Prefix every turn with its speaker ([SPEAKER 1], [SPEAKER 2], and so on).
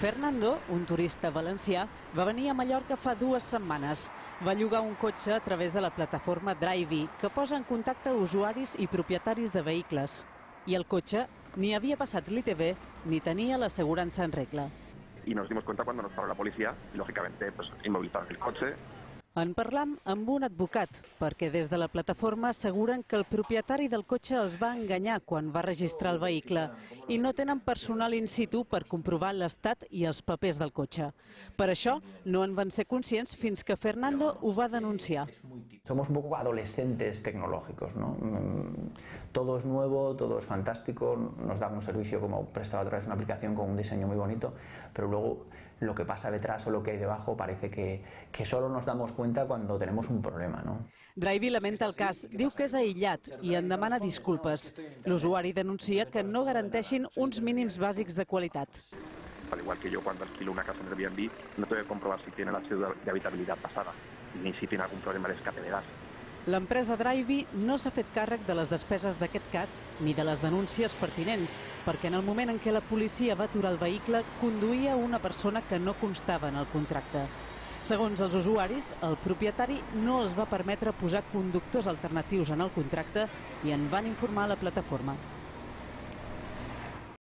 [SPEAKER 1] Fernando, un turista valencià, va venir a Mallorca fa dues setmanes. Va llogar un cotxe a través de la plataforma Drivey, que posa en contacte usuaris i propietaris de vehicles. I el cotxe ni havia passat l'ITV ni tenia l'assegurança en regla.
[SPEAKER 2] y nos dimos cuenta cuando nos paró la policía lógicamente pues inmovilizaron el coche
[SPEAKER 1] En parlam amb un advocat, perquè des de la plataforma asseguren que el propietari del cotxe els va enganyar quan va registrar el vehicle i no tenen personal in situ per comprovar l'estat i els papers del cotxe. Per això no en van ser conscients fins que Fernando ho va denunciar.
[SPEAKER 3] Somos un poco adolescentes tecnológicos, ¿no? Mm, Todo es nuevo, todo es fantástico, nos dan un servicio como prestado a través de una aplicación con un diseño muy bonito, pero luego lo que pasa detrás o lo que hay debajo parece que, que solo nos damos cuenta cuando tenemos un problema, ¿no?
[SPEAKER 1] Drivey lamenta el cas, diu que és aïllat i en demana disculpes. L'usuari denuncia que no garanteixin uns mínims bàsics de qualitat.
[SPEAKER 2] al igual que yo cuando alquilo una casa en Airbnb no tengo que comprobar si tiene la cédula de habitabilidad pasada ni si tiene algún problema de escape de gas
[SPEAKER 1] L'empresa Drivey no s'ha fet càrrec de les despeses d'aquest cas ni de les denúncies pertinents, perquè en el moment en què la policia va aturar el vehicle conduïa una persona que no constava en el contracte. Segons els usuaris, el propietari no els va permetre posar conductors alternatius en el contracte i en van informar la plataforma.